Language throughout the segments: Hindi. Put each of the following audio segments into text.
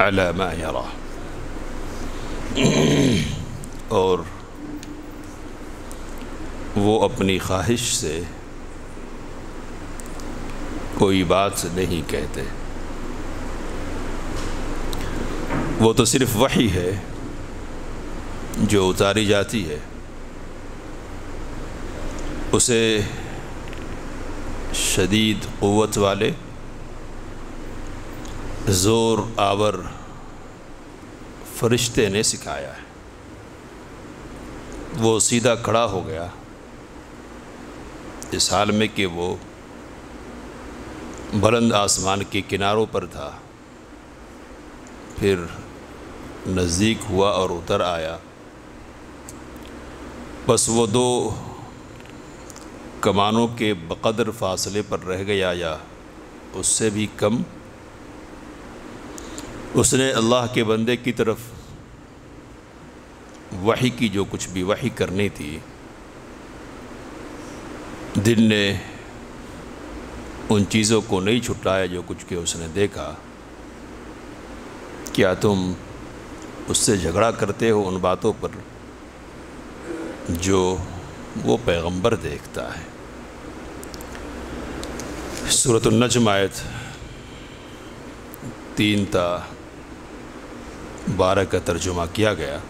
अलामा यरा और वो अपनी ख्वाहिश से कोई बात नहीं कहते वो तो सिर्फ़ वही है जो उतारी जाती है उसे शदीद क़ुव्वत वाले ज़ोर आवर फरिश्ते ने सिखाया है। वो सीधा खड़ा हो गया। इस हाल में कि वो बुलंद आसमान के किनारों पर था। फिर नज़दीक हुआ और उतर आया। बस वो दो कमानों के बकदर फासले पर रह गया या उससे भी कम उसने अल्लाह के बंदे की तरफ़ वही की जो कुछ भी वही करनी थी। दिल ने उन चीज़ों को नहीं छुटाया जो कुछ के उसने देखा। क्या तुम उससे झगड़ा करते हो उन बातों पर जो वो पैगंबर देखता है? सूरत नजम आयत तीन ता बारह का तर्जुमा किया गया।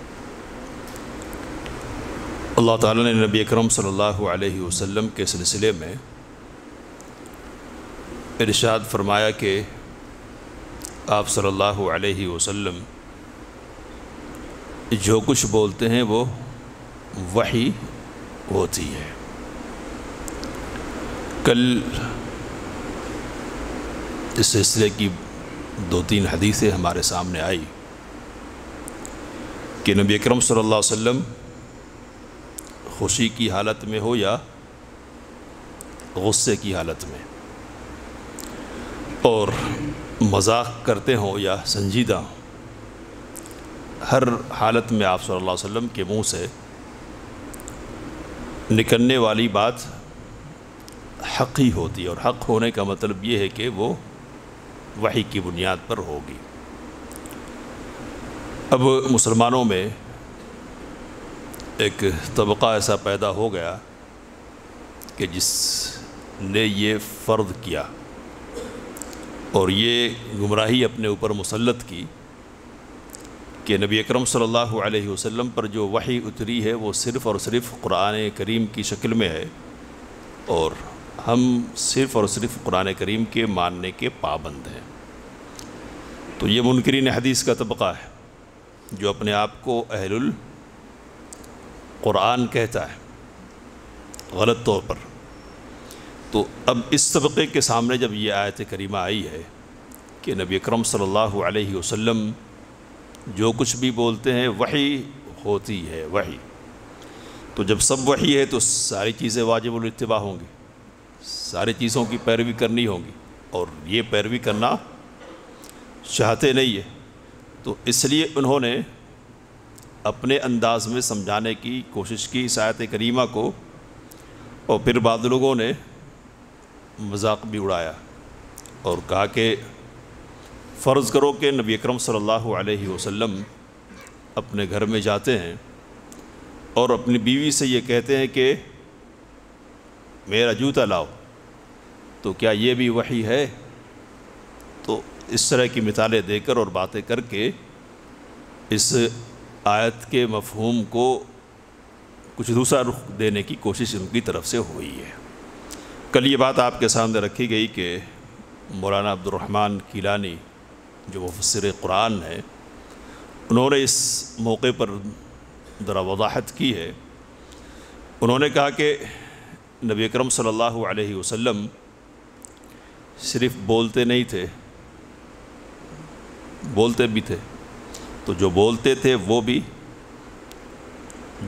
अल्लाह ताला ने नबी अकरम सल्लल्लाहु अलैहि वसल्लम के सिलसिले में इरशाद फरमाया कि आप सल्लल्लाहु अलैहि वसल्लम जो कुछ बोलते हैं वो वही होती है। कल इस सिलसिले की दो तीन हदीसें हमारे सामने आई। कि नबी अकरम सल्लल्लाहु अलैहि खुशी की हालत में हो या गुस्से की हालत में? और मज़ाक करते हों या संजीदा हों, हर हालत में आप सल्लल्लाहु अलैहि वसल्लम के मुँह से निकलने वाली बात हक़ ही होती है। और हक़ होने का मतलब ये है कि वो वही की बुनियाद पर होगी। अब मुसलमानों में एक तबक़ा ऐसा पैदा हो गया कि जिसने ये फ़र्द किया और ये गुमराही अपने ऊपर मुसलत की कि नबी अकरम सल्लल्लाहु अलैहि वसल्लम पर जो वही उतरी है, वो सिर्फ़ और सिर्फ़ कुरान करीम की शक्ल में है और हम सिर्फ़ और सिर्फ़ कुरान करीम के मानने के पाबंद हैं। तो ये मुनकरीन हदीस का तबक़ा है। जो अपने आप को अहलुल कुरान कहता है, गलत तौर पर। तो अब इस तबक़े के सामने जब ये आयत करीमा आई है कि नबी अकरम सल्लल्लाहु अलैहि वसल्लम जो कुछ भी बोलते हैं, वही होती है, वही। तो जब सब वही है तो सारी चीज़ें वाजिब इतबा होंगी। सारी चीज़ों की पैरवी करनी होगी। और ये पैरवी करना चाहते नहीं है। तो इसलिए उन्होंने अपने अंदाज में समझाने की कोशिश की इस आयत करीमा को, और फिर बाद लोगों ने मज़ाक भी उड़ाया और कहा कि, फ़र्ज़ करो कि नबी अकरम सल्लल्लाहु वसल्लम अपने घर में जाते हैं और अपनी बीवी से ये कहते हैं कि, मेरा जूता लाओ। तो क्या ये भी वही है? तो इस तरह की मिसालें देकर और बातें करके इस आयत के मफहूम को कुछ दूसरा रुख देने की कोशिश उनकी तरफ़ से हुई है। कल ये बात आपके सामने रखी गई कि मौलाना अब्दुलरहमान किलानी, जो मुफसर कुरान है, उन्होंने इस मौके पर ज़रा वजाहत की है। उन्होंने कहा कि नबी अकरम सल्लल्लाहु अलैहि वसल्लम सिर्फ़ बोलते नहीं थे बोलते भी थे। तो जो बोलते थे, वो भी।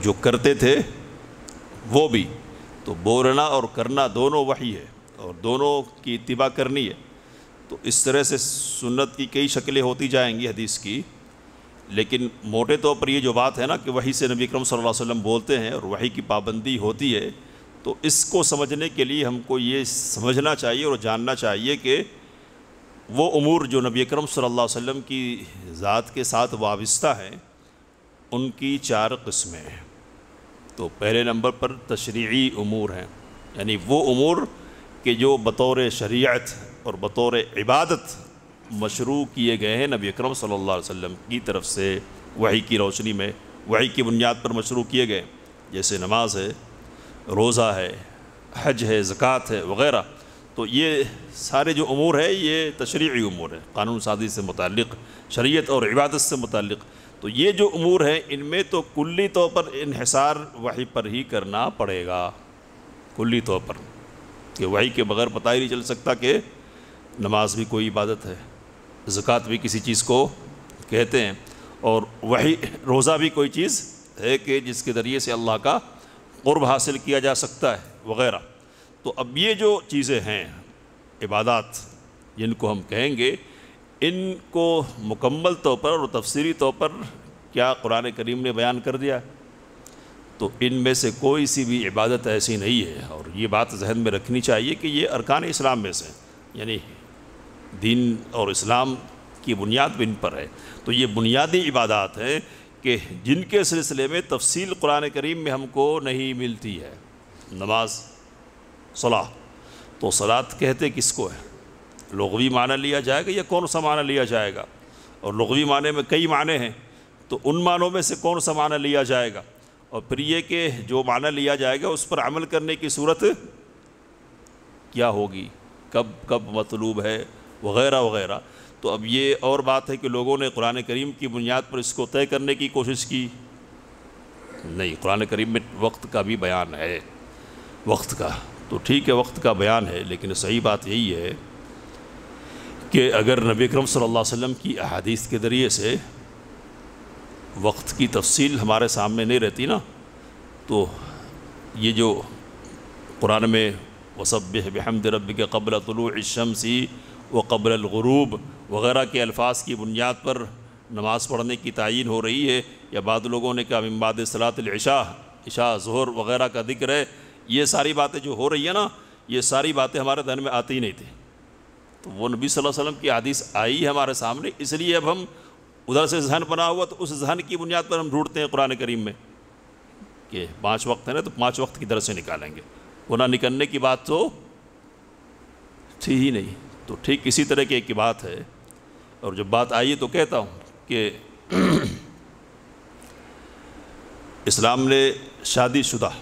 जो करते थे, वो भी। तो बोलना और करना दोनों वही है और दोनों की इतबा करनी है। तो इस तरह से सुन्नत की कई शक्लें होती जाएँगी हदीस की। लेकिन मोटे तौर तो पर ये जो बात है ना कि वही से नबी अकरम सल्लल्लाहु अलैहि वसल्लम बोलते हैं और वही की पाबंदी होती है तो इसको समझने के लिए हमको ये समझना चाहिए और जानना चाहिए कि वो अमूर जो नबी करम सल्लल्लाहु अलैहि वसल्लम की ज़ात के साथ वाबस्ता हैं, उनकी चार किस्में हैं। तो पहले नंबर पर तशरीी अमूर हैं। यानी वो अमूर के जो बतौर शरीयत और बतौर इबादत मशरू किए गए हैं नबी अकरम सल्लल्लाहु अलैहि वसल्लम की तरफ़ से, वही की रोशनी में, वही की बुनियाद पर मशरू किए गए। जैसे नमाज़ है, रोज़ा है, हज है, ज़क़़त है, वग़ैरह। तो ये सारे जो अमूर है, ये तशरी अमूर है, कानून साजी से मुतक़ शरीयत और इबादत से मुतक़ तो ये जो अमूर हैं, इनमें तो कुल्ली तौर पर इन्सार वही पर ही करना पड़ेगा। कुल्ली तौर पर। कि वही के बगैर पता ही नहीं चल सकता कि नमाज़ भी कोई इबादत है। ज़क़़त भी किसी चीज़ को कहते हैं। और वही रोज़ा भी कोई चीज़ है कि जिसके ज़रिए से अल्लाह का क़ुरब हासिल किया जा सकता है, वग़ैरह। तो अब ये जो चीज़ें हैं, इबादत, जिनको हम कहेंगे, इनको मुकम्मल तौर पर और तफसरी तौर पर क्या कुरान करीम ने बयान कर दिया? तो इनमें से कोई सी भी इबादत ऐसी नहीं है और ये बात जहन में रखनी चाहिए कि ये अरकान इस्लाम में से, यानी दीन और इस्लाम की बुनियाद इन पर है। तो ये बुनियादी इबादत हैं कि जिनके सिलसिले में तफसील कुरान करीम में हमको नहीं मिलती है। नमाज़ सलाह। तो सलात कहते किसको है? लगवी माना लिया जाएगा या कौन सा माना लिया जाएगा? और लगवी माने में कई माने हैं तो उन मानों में से कौन सा माना लिया जाएगा? और फिर ये कि जो माना लिया जाएगा, उस पर अमल करने की सूरत क्या होगी? कब कब मतलूब है? वग़ैरह वग़ैरह। तो अब ये और बात है कि लोगों ने कुरान करीम की बुनियाद पर इसको तय करने की कोशिश की। नहीं, कुरान करीम में वक्त का भी बयान है। वक्त का। तो ठीक है, वक्त का बयान है, लेकिन सही बात यही है कि अगर नबी करम सल्लल्लाहु की अहादीस के ज़रिए से वक्त की तफसील हमारे सामने नहीं रहती ना तो ये जो कुरान में वसब बहमद रब के कबल तलुशमसी व कबल गरूब वगैरह के अल्फाज की बुनियाद पर नमाज़ पढ़ने की तयन हो रही है, या बाद लोगों ने कहा इमाद सलातशा इशा, जहर वगैरह का ज़िक्र है ये सारी बातें जो हो रही है ना, ये सारी बातें हमारे धन में आती ही नहीं थी। तो वो नबी सल्लल्लाहु अलैहि वसल्लम की हदीस आई हमारे सामने, इसलिए अब हम उधर से जहन बना हुआ तो उस जहन की बुनियाद पर हम ढूंढते हैं कुरान करीम में कि पाँच वक्त है ना तो पाँच वक्त की दर से निकालेंगे। वरना निकलने की बात तो थी ही नहीं। तो ठीक इसी तरह की एक बात है। और जब बात आई तो कहता हूँ कि इस्लाम ने शादीशुदा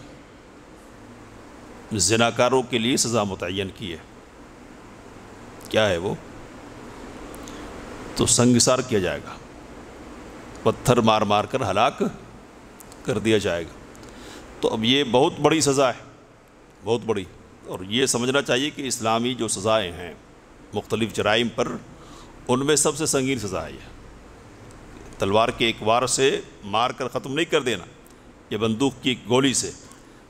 जनाकारों के लिए सज़ा मुतन की है। क्या है वो? तो संगसार किया जाएगा। पत्थर मार मार कर हलाक कर दिया जाएगा। तो अब ये बहुत बड़ी सज़ा है, बहुत बड़ी। और ये समझना चाहिए कि इस्लामी जो सज़ाएँ हैं, मुख्तलिफ़ जराइम पर, उनमें सबसे संगीन सज़ा है तलवार के एक वार से मार कर ख़त्म नहीं कर देना। या बंदूक की एक गोली से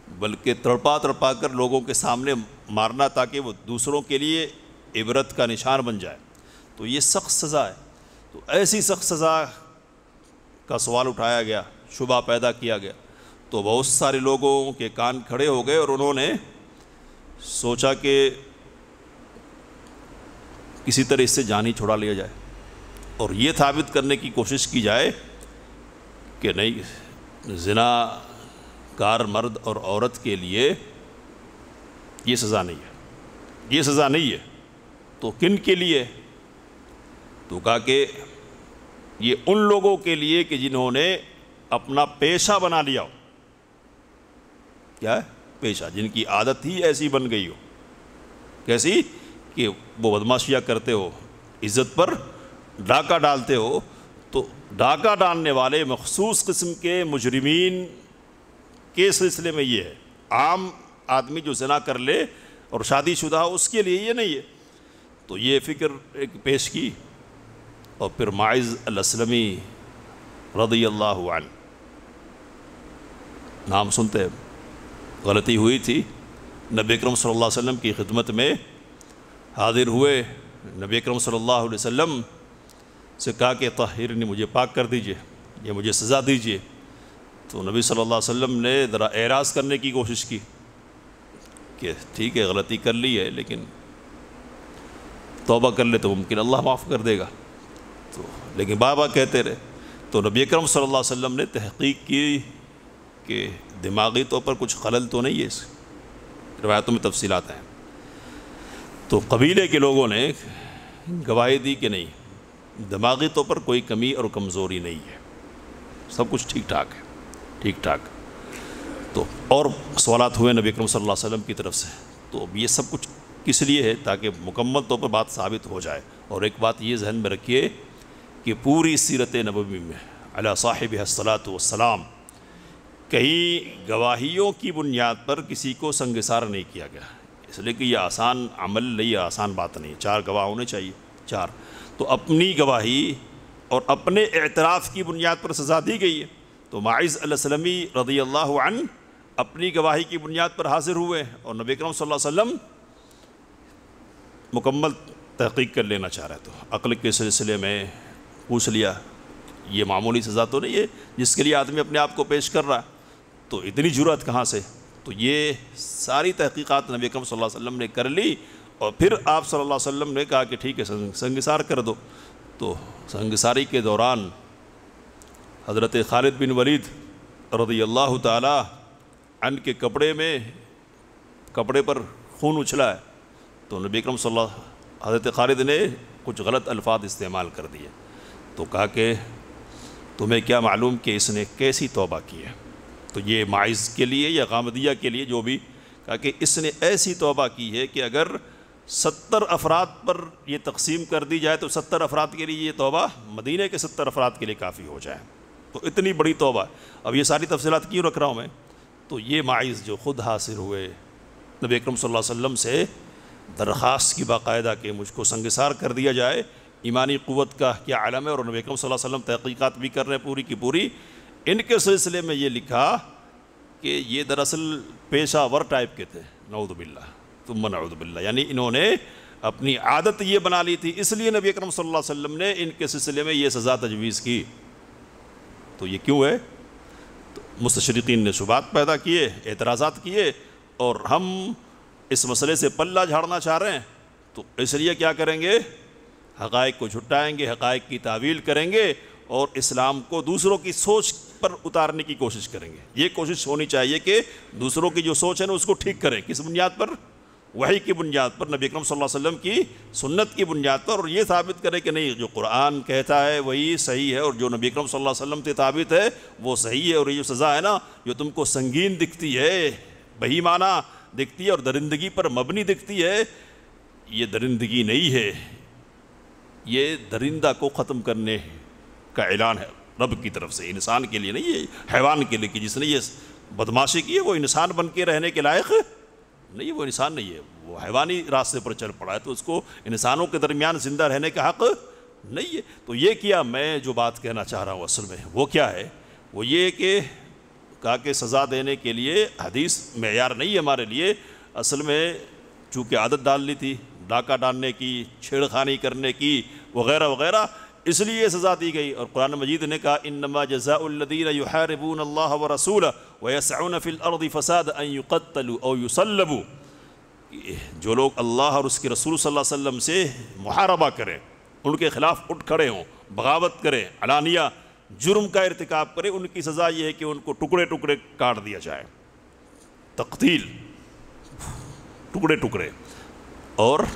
बल्कि तड़पा तड़पा कर लोगों के सामने मारना ताकि वो दूसरों के लिए इबरत का निशान बन जाए। तो ये सख्त सज़ा है। तो ऐसी सख्त सज़ा का सवाल उठाया गया, शुबा पैदा किया गया। तो बहुत सारे लोगों के कान खड़े हो गए और उन्होंने सोचा कि किसी तरह इससे जान ही छुड़ा लिया जाए। और ये साबित करने की कोशिश की जाए कि नहीं, जना कार मर्द और औरत के लिए ये सज़ा नहीं है। ये सज़ा नहीं है। तो किन के लिए? तो कहा कि ये उन लोगों के लिए कि जिन्होंने अपना पेशा बना लिया हो। क्या है? पेशा, जिनकी आदत ही ऐसी बन गई हो। कैसी? कि वो बदमाशियाँ करते हो, इज़्ज़त पर डाका डालते हो तो डाका डालने वाले मखसूस किस्म के मुजरमीन के सिलसिले में ये है। आम आदमी जो जना कर ले और शादीशुदा उसके लिए ये नहीं है। तो ये फ़िक्र एक पेश की और फिर माइज़ अलसलमी रदी अल्लाह नाम सुनते गलती हुई थी। नबी अकरम वसल्लम की खिदमत में हाजिर हुए नबी अकरम सल्लल्लाहु से कहा कि ताहिर ने मुझे पाक कर दीजिए, ये मुझे सज़ा दीजिए। तो नबी सल्लल्लाहु अलैहि वसल्लम ने ज़रा एराज़ करने की कोशिश की कि ठीक है, गलती कर ली है, लेकिन तौबा कर ले तो मुमकिन, अल्लाह माफ़ कर देगा। तो लेकिन बाबा कहते रहे तो नबी अकरम सल्लल्लाहु अलैहि वसल्लम ने तहकीक की कि दिमागी तौर पर कुछ खलल तो नहीं है इस रवायतों में तफसीलात हैं। तो कबीले के लोगों ने गवाही दी कि नहीं, दिमागी तौर पर कोई कमी और कमज़ोरी नहीं है, सब कुछ ठीक ठाक है। ठीक ठाक तो और सवाल हुए नबी अकरम सल्लल्लाहु अलैहि वसल्लम की तरफ़ से। तो अब ये सब कुछ किस लिए है ताकि मुकम्मल तौर पर बात साबित हो जाए? और एक बात ये जहन में रखिए कि पूरी सीरत नबी में, अला साहिब सलाम कहीं गवाहियों की बुनियाद पर किसी को संगसार नहीं किया गया। इसलिए कि यह आसान अमल नहीं आसान बात नहीं चार गवाह होने चाहिए, चार। तो अपनी गवाही और अपने एतराफ़ की बुनियाद पर सज़ा दी गई है। तो माइज़लमी रदी अल्लाह अपनी गवाही की बुनियाद पर हाजिर हुए और नबी करम वसल्लम मुकम्मल तहकीक कर लेना चाह रहे तो अक्ल के सिलसिले में पूछ लिया, ये मामूली सज़ा तो नहीं है जिसके लिए आदमी अपने आप को पेश कर रहा तो इतनी ज़रूरत कहाँ से? तो ये सारी तहकीक़ात नबी अलैहि वसल्लम ने कर ली और फिर आप सल्लल्लाहु अलैहि वसल्लम ने कहा कि ठीक है संगसार कर दो। तो संगसारी के दौरान हज़रत खालिद बिन वलीद रदी अल्लाह तन के कपड़े में, कपड़े पर खून उछला है। तो नबी हज़रत खालिद ने कुछ गलत अल्फाज इस्तेमाल कर दिए। तो कहा कि, तुम्हें क्या मालूम कि इसने कैसी तौबा की है? तो ये माइज़ के लिए या गामदिया के लिए जो भी, कहा कि इसने ऐसी तोबा की है कि अगर सत्तर अफराद पर यह तकसीम कर दी जाए तो सत्तर अफराद के लिए ये तोबा मदीने के सत्तर अफराद के लिए काफ़ी हो जाए। तो इतनी बड़ी तोबा। अब ये सारी तफसीत क्यों रख रहा हूँ मैं? तो ये माइज़ जो ख़ुद हासिल हुए नबी अकरम वसल्लम से दरख्वास्त की बाकायदा कि मुझको संगसार कर दिया जाए, ईमानी क़वत का क्या आलम है और नबी अकरम वसल्लम तहकीक़ात भी कर रहे हैं पूरी की पूरी। इनके सिलसिले में ये लिखा कि ये दरअसल पेशा वर टाइप के थे। नौदबिल्ला तुम नौदबिल्ला यानी इन्होंने अपनी आदत ये बना ली थी, इसलिए नबी अकरम सल्लल्लाहु ने इनके सिलसिले में ये सज़ा तजवीज़ की। तो ये क्यों है? तो मुस्तशरकिन ने शुबात पैदा किए, एतराज़ात किए और हम इस मसले से पल्ला झाड़ना चाह रहे हैं। तो इसलिए क्या करेंगे? हक़ को झुटाएँगे हक़ की तावील करेंगे और इस्लाम को दूसरों की सोच पर उतारने की कोशिश करेंगे। ये कोशिश होनी चाहिए कि दूसरों की जो सोच है ना, उसको ठीक करें। किस बुनियाद पर? वही की बुनियाद पर नबी अकरम सल्लल्लाहु अलैहि वसल्लम की सुन्नत की बुनियाद पर और ये साबित करें कि नहीं, जो कुरान कहता है वही सही है और जो नबी अकरम सल्लल्लाहु अलैहि वसल्लम से साबित है, वो सही है और ये जो सज़ा है ना, जो तुमको संगीन दिखती है बही माना दिखती है और दरिंदगी पर मबनी दिखती है, ये दरिंदगी नहीं है। ये दरिंदा को ख़त्म करने का ऐलान है, रब की तरफ़ से, इंसान के लिए नहीं है हैवान के लिए कि जिसने ये बदमाशी की है, वो इंसान बन के रहने के लायक नहीं, वो इंसान नहीं है। वो हैवानी रास्ते पर चल पड़ा है तो उसको इंसानों के दरमियान ज़िंदा रहने का हक़ नहीं है। तो ये किया मैं जो बात कहना चाह रहा हूँ असल में, वो क्या है? वो ये कि कहा कि सज़ा देने के लिए हदीस मैार नहीं है हमारे लिए। असल में चूँकि आदत डाल ली थी, डाका डालने की, छेड़खानी करने की, वगैरह वगैरह इसलिए सज़ा दी गई। और कुरान मजीद ने कहा इन नमा युहरबून अल्लाह व रसूल वयसन फ़िल फ़साद और जो लोग अल्लाह और उसके रसूल सल्लल्लाहु अलैहि से मुहारबा करें, उनके ख़िलाफ़ उठ खड़े हों, बगावत करें, अलानिया, जुर्म का इरतकब करें, उनकी सज़ा ये है कि उनको टुकड़े टुकड़े काट दिया जाए। तकतील टुकड़े टुकड़े और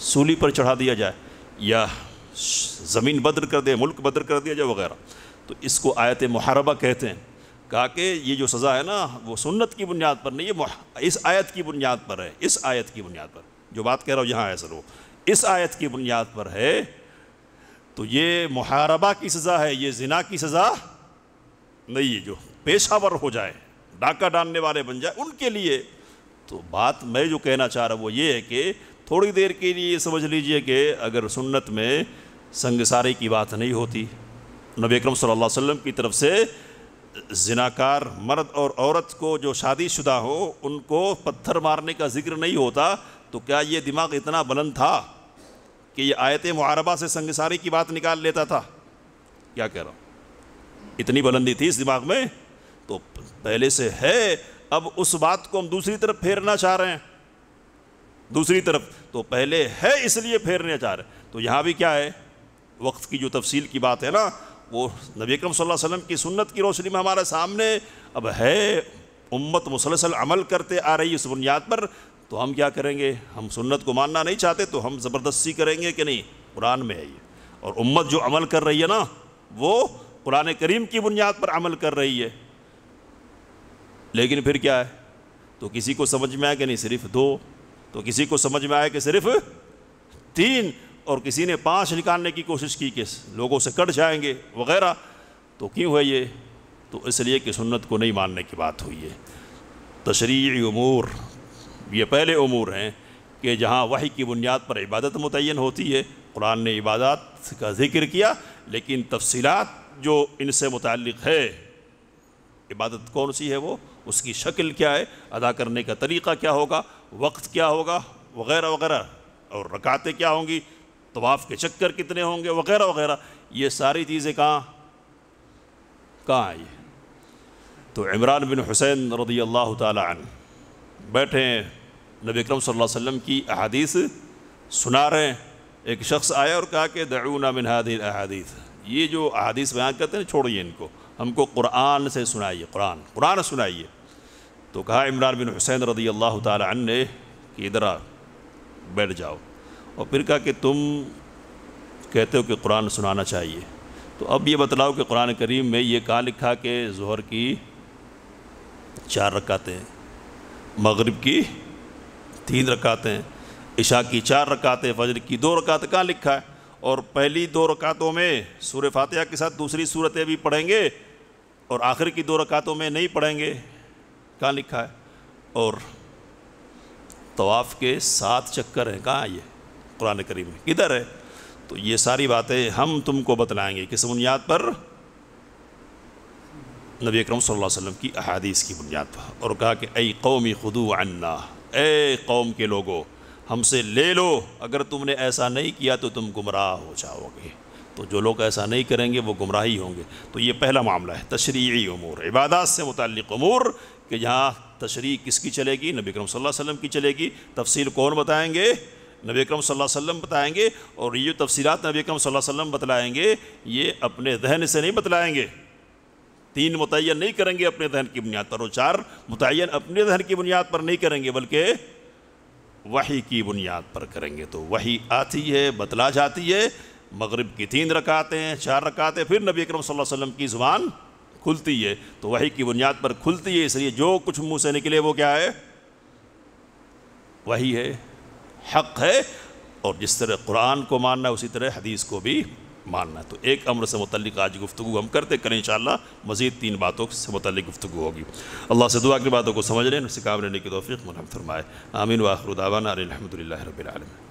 सूली पर चढ़ा दिया जाए। या ज़मीन बद्र कर दे मुल्क बद्र कर दिया जाए वगैरह। तो इसको आयत मुहरबा कहते हैं। कहा कि ये जो सज़ा है ना, वो सुन्नत की बुनियाद पर नहीं है इस आयत की बुनियाद पर है, इस आयत की बुनियाद पर। जो बात कह रहा हूँ, यहाँ है सर वो। इस आयत की बुनियाद पर है तो ये मुहरबा की सज़ा है, ये जिना की सज़ा नहीं है, जो पेशावर हो जाए, डाका डालने वाले बन जाए, उनके लिए। तो बात मैं जो कहना चाह रहा हूँ, वो ये है कि थोड़ी देर के लिए समझ लीजिए कि अगर सुन्नत में संगसारी की बात नहीं होती। नबी अकरम सल्लल्लाहु की तरफ़ से जिनाकार मर्द और औरत को जो शादीशुदा हो, उनको पत्थर मारने का ज़िक्र नहीं होता तो क्या ये दिमाग इतना बुलंद था कि ये आयत मुआरबा से संगसारी की बात निकाल लेता था? क्या कह रहा हूँ? इतनी बुलंदी थी इस दिमाग में? तो पहले से है, अब उस बात को हम दूसरी तरफ़ फेरना चाह रहे हैं। दूसरी तरफ़ तो पहले है इसलिए फेरने चाह रहे तो यहाँ भी क्या है? वक्त की जो तफसील की बात है ना, वो नबी अकरम सल्लल्लाहु अलैहि वसल्लम की सुन्नत की रोशनी में हमारे सामने, अब है, उम्मत मुसलसल अमल करते आ रही इस बुनियाद पर तो हम क्या करेंगे? हम सुन्नत को मानना नहीं चाहते तो हम ज़बरदस्ती करेंगे कि नहीं? कुरान में है ये। और उम्मत जो अमल कर रही है ना, वो कुरान करीम की बुनियाद पर अमल कर रही है। लेकिन फिर क्या है? तो किसी को समझ में आया कि नहीं सिर्फ़ दो? तो किसी को समझ में आया कि सिर्फ़ तीन? और किसी ने पाँच निकालने की कोशिश की कि लोगों से कट जाएँगे वगैरह तो क्यों है ये? तो इसलिए कि सुन्नत को नहीं मानने की बात हुई है। तशरी उमूर, ये पहले अमूर हैं कि जहाँ वही की बुनियाद पर इबादत मुतन होती है। कुरान ने इबादत का ज़िक्र किया, लेकिन तफसीलात जो इनसे मुतक़ है, इबादत कौन सी है वो? उसकी शक्ल क्या है? अदा करने का तरीक़ा क्या होगा? वक्त क्या होगा? वगैरह वगैरह, और रकातें क्या होंगी? तवाफ़ के चक्कर कितने होंगे, वगैरह वगैरह। ये सारी चीज़ें कहाँ कहाँ आई तो इमरान बिन हुसैन रदी अल्लाह तन बैठे नबी अकरम वसल्लम की अहादीस सुना रहे हैं। एक शख्स आया और कहा कि दऊना मिन हादिल अहादीस। ये जो अहादीस बयान करते हैं छोड़िए इनको। हमको कुरान से सुनाइए, कुरान कुरान सुनाइए। तो कहा इमरान बिन हुसैन रदी अल्लाह तन ने कि इधर बैठ जाओ। और फिर कहा कि तुम कहते हो कि कुरान सुनाना चाहिए। तो अब ये बतलाओ कि कुरान करीम में ये कहाँ लिखा कि जहर की चार रकातें, मगरब की तीन रकातें, इशा की चार रकातें, फजर की दो रकात कहाँ लिखा है? और पहली दो रकातों में सूर फातह के साथ दूसरी सूरतें भी पढ़ेंगे और आखिर की दो रकातों में नहीं पढ़ेंगे, कहाँ लिखा है? और तवाफ़ के सात चक्कर हैं, कहाँ ये? कुरान करीम में। किधर है। तो ये सारी बातें हम तुमको बतलाएँगे किस बुनियाद पर? नबी अकरम वसल्लम की अहादीस की बुनियाद पर। और कहा कि अई कौमी खुदू अन्ना ए कौम के लोगो, हमसे ले लो। अगर तुमने ऐसा नहीं किया तो तुम गुमराह हो जाओगे। तो जो लोग ऐसा नहीं करेंगे, वो गुमराही होंगे। तो ये पहला मामला है तशरी उमूर। इबादत से मुतल अमूर कि जहाँ तशरी किसकी चलेगी? नबी करम सल्लल्लाहु अलैहि वसल्लम की चलेगी। तफसील कौन बताएँगे? नबी करम सल्लल्लाहु अलैहि वसल्लम बताएँगे और ये जो तफसीलात नबी करम सल्लल्लाहु अलैहि वसल्लम बतलाएँगे, ये अपने जहन से नहीं बतलाएँगे। तीन मुतन नहीं करेंगे अपने जहन की बुनियाद पर और चार मुतन अपने जहन की बुनियाद पर नहीं करेंगे, बल्कि वही की बुनियाद पर करेंगे। तो वही आती है, बतला जाती है, मगरब की तीन रकातें, चार रकातें, फिर नबी अकरम सल्लल्लाहु की ज़ुबान खुलती है। तो वही की बुनियाद पर खुलती है, इसलिए जो कुछ मुँह से निकले वो क्या है? वही है। हक है और जिस तरह कुरान को मानना उसी तरह हदीस को भी मानना तो एक अमर से मुतलिक आज गुफ्तु हम करते करें इन शाला मज़ीद तीन बातों से मुतलिक गुफ्तु होगी। अल्लाह से दुआ की बातों को समझ लें उससे काम लेने की तोफ़ी मुनम फरमाए। आमीन वाखरुदावान अलहमदिल्ला रबालम